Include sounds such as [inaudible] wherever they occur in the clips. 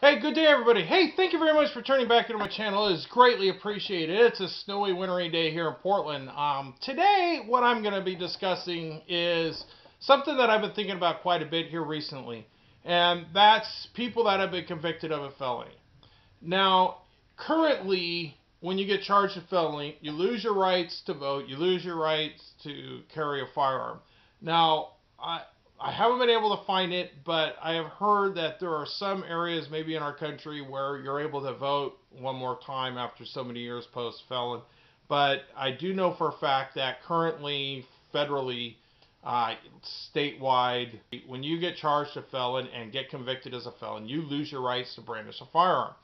Hey, good day everybody. Hey, thank you very much for turning back into my channel. It is greatly appreciated. It's a snowy, wintry day here in Portland. Um, today, what I'm going to be discussing is something that I've been thinking about quite a bit here recently, and that's people that have been convicted of a felony. Now, currently, when you get charged with felony, you lose your rights to vote, you lose your rights to carry a firearm. Now, I, I haven't been able to find it, but I have heard that there are some areas, maybe in our country, where you're able to vote one more time after so many years post felon. But I do know for a fact that currently, federally, uh, statewide, when you get charged a felon and get convicted as a felon, you lose your rights to brandish a firearm.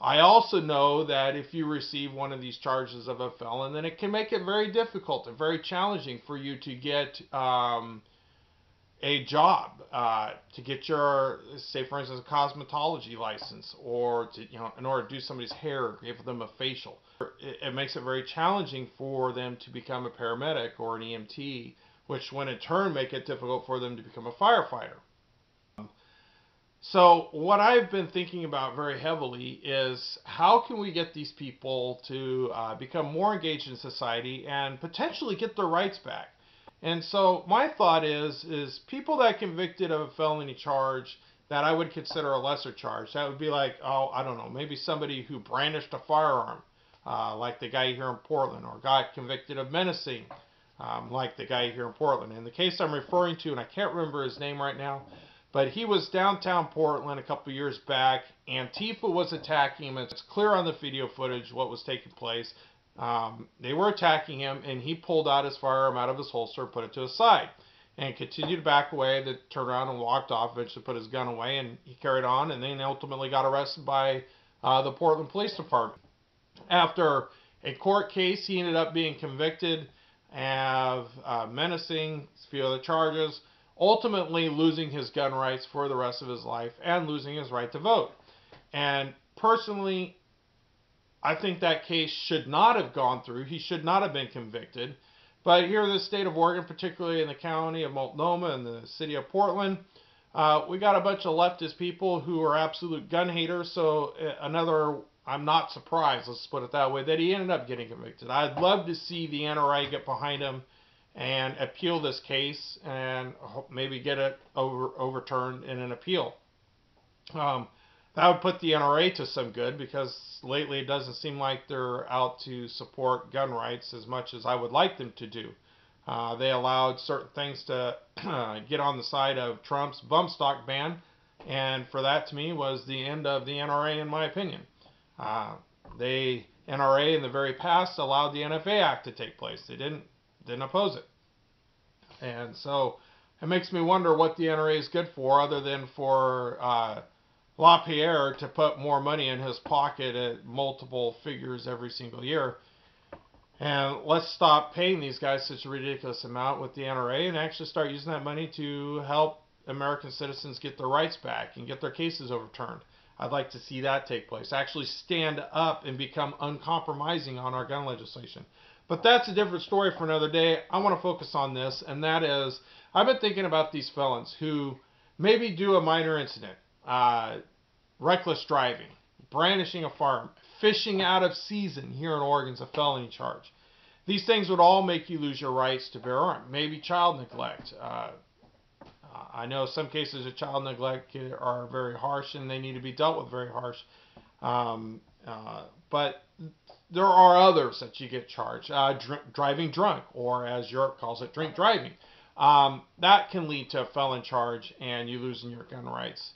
I also know that if you receive one of these charges of a felon, then it can make it very difficult and very challenging for you to get um, a job uh, to get your, say, for instance, a cosmetology license, or to, you know, in order to do somebody's hair, or give them a facial. It, it makes it very challenging for them to become a paramedic or an EMT, which, when in turn, make it difficult for them to become a firefighter. So, what I've been thinking about very heavily is how can we get these people to uh, become more engaged in society and potentially get their rights back? And so my thought is is people that convicted of a felony charge that I would consider a lesser charge. That would be like, oh, I don't know, maybe somebody who brandished a firearm, uh, like the guy here in Portland, or got convicted of menacing, um, like the guy here in Portland. In the case I'm referring to, and I can't remember his name right now, but he was downtown Portland a couple years back. Antifa was attacking him. It's clear on the video footage what was taking place. Um, they were attacking him, and he pulled out his firearm out of his holster, put it to his side, and continued to back away. Then turned around and walked off. Eventually, put his gun away, and he carried on. And then ultimately got arrested by uh, the Portland Police Department. After a court case, he ended up being convicted of uh, menacing, a few other charges, ultimately losing his gun rights for the rest of his life and losing his right to vote. And personally, I think that case should not have gone through. He should not have been convicted. But here in the state of Oregon, particularly in the county of Multnomah and the city of Portland, uh, we got a bunch of leftist people who are absolute gun haters. So uh, another, I'm not surprised, let's put it that way, that he ended up getting convicted. I'd love to see the NRA get behind him and appeal this case and maybe get it over, overturned in an appeal. Um, that would put the NRA to some good because lately it doesn't seem like they're out to support gun rights as much as I would like them to do. Uh, they allowed certain things to [clears throat] get on the side of Trump's bump stock ban, and for that to me was the end of the NRA in my opinion. Uh, they NRA in the very past allowed the NFA Act to take place. They didn't didn't oppose it, and so it makes me wonder what the NRA is good for, other than for uh, LaPierre to put more money in his pocket at multiple figures every single year. And let's stop paying these guys such a ridiculous amount with the NRA and actually start using that money to help American citizens get their rights back and get their cases overturned. I'd like to see that take place. Actually stand up and become uncompromising on our gun legislation. But that's a different story for another day. I want to focus on this, and that is I've been thinking about these felons who maybe do a minor incident uh, reckless driving, brandishing a firearm, fishing out of season here in Oregon is a felony charge. These things would all make you lose your rights to bear arms. Maybe child neglect. Uh, I know some cases of child neglect are very harsh and they need to be dealt with very harsh. Um, uh, but there are others that you get charged. Uh, dr- driving drunk, or as Europe calls it, drink driving. Um, that can lead to a felon charge and you losing your gun rights.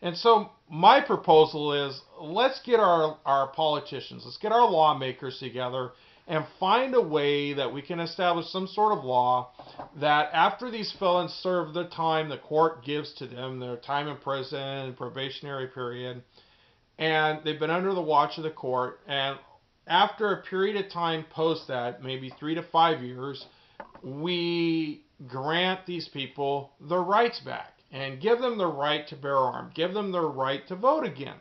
And so my proposal is let's get our, our politicians, let's get our lawmakers together and find a way that we can establish some sort of law that after these felons serve the time the court gives to them, their time in prison, probationary period, and they've been under the watch of the court, and after a period of time post that, maybe three to five years, we grant these people their rights back and give them the right to bear arms, give them the right to vote again,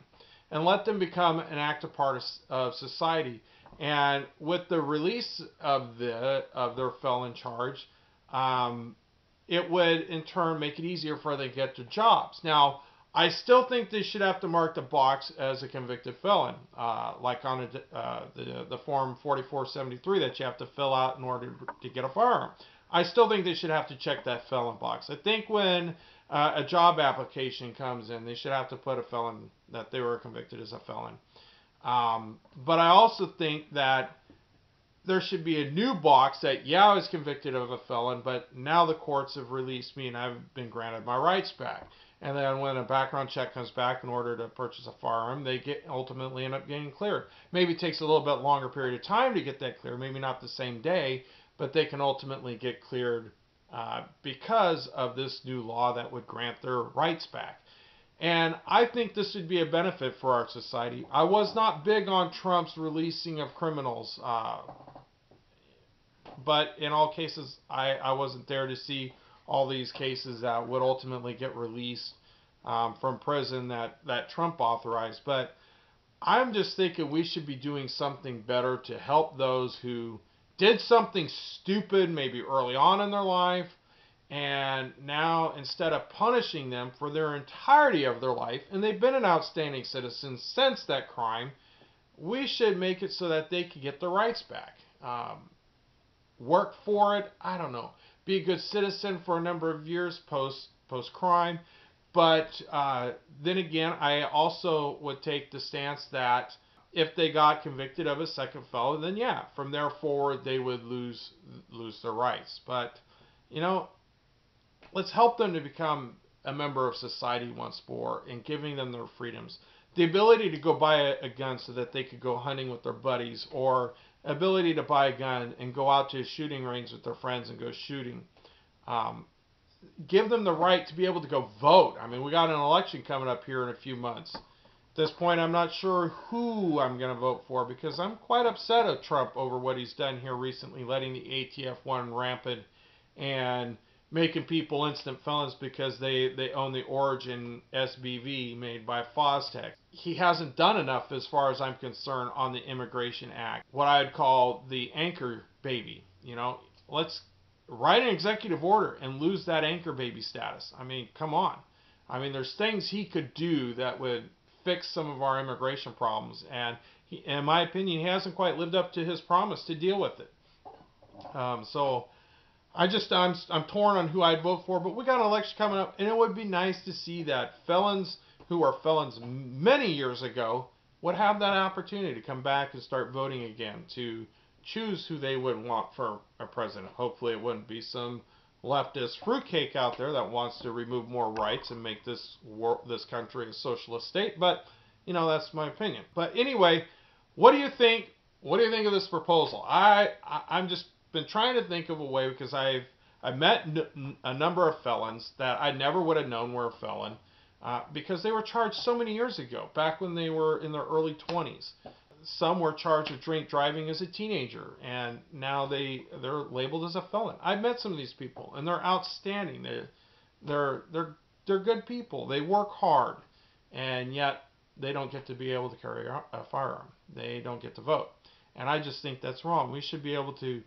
and let them become an active part of, society. And with the release of the of their felon charge, um, it would in turn make it easier for them to get their jobs. Now, I still think they should have to mark the box as a convicted felon, uh, like on a, uh, the the form 4473 that you have to fill out in order to get a firearm. I still think they should have to check that felon box. I think when uh, a job application comes in, they should have to put a felon that they were convicted as a felon. Um, but I also think that there should be a new box that, yeah, I was convicted of a felon, but now the courts have released me and I've been granted my rights back. And then when a background check comes back in order to purchase a firearm, they get ultimately end up getting cleared. Maybe it takes a little bit longer period of time to get that clear, maybe not the same day, but they can ultimately get cleared uh, because of this new law that would grant their rights back. And I think this would be a benefit for our society. I was not big on Trump's releasing of criminals, uh, but in all cases, I, I wasn't there to see all these cases that would ultimately get released um, from prison that, that Trump authorized. But I'm just thinking we should be doing something better to help those who did something stupid maybe early on in their life and now instead of punishing them for their entirety of their life and they've been an outstanding citizen since that crime we should make it so that they can get their rights back. Um, work for it i don't know. Be a good citizen for a number of years post post crime but uh, then again i also would take the stance that if they got convicted of a second felony, then yeah, from there forward they would lose lose their rights. But you know, let's help them to become a member of society once more and giving them their freedoms. The ability to go buy a, a gun so that they could go hunting with their buddies, or ability to buy a gun and go out to a shooting range with their friends and go shooting. Um, give them the right to be able to go vote. I mean, we got an election coming up here in a few months this point, I'm not sure who I'm going to vote for because I'm quite upset at Trump over what he's done here recently, letting the ATF run rampant and making people instant felons because they, they own the Origin SBV made by Fostech. He hasn't done enough, as far as I'm concerned, on the Immigration Act, what I'd call the anchor baby. You know, let's write an executive order and lose that anchor baby status. I mean, come on. I mean, there's things he could do that would fix some of our immigration problems. And he, in my opinion, he hasn't quite lived up to his promise to deal with it. Um, so I just I'm I'm torn on who I'd vote for. But we got an election coming up, and it would be nice to see that felons who are felons many years ago would have that opportunity to come back and start voting again to choose who they would want for a president. Hopefully, it wouldn't be some leftist fruitcake out there that wants to remove more rights and make this war, this country a socialist state. But you know that's my opinion. But anyway, what do you think? What do you think of this proposal? I, I I'm just been trying to think of a way because I've I met n- a number of felons that I never would have known were a felon uh, because they were charged so many years ago, back when they were in their early 20s some were charged with drink driving as a teenager, and now they they're labeled as a felon. I've met some of these people, and they're outstanding. They they're they're they're good people. They work hard, and yet they don't get to be able to carry a firearm. They don't get to vote, and I just think that's wrong. We should be able to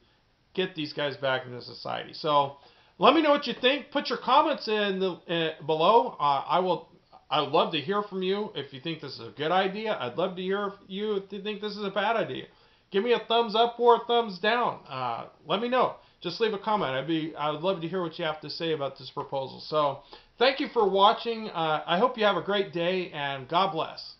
get these guys back into society. So. Let me know what you think. Put your comments in the uh, below. Uh, I will I'd love to hear from you if you think this is a good idea. I'd love to hear you if you think this is a bad idea. Give me a thumbs up or a thumbs down. Uh, let me know. Just leave a comment. I'd be I'd love to hear what you have to say about this proposal. So thank you for watching. Uh, I hope you have a great day and God bless.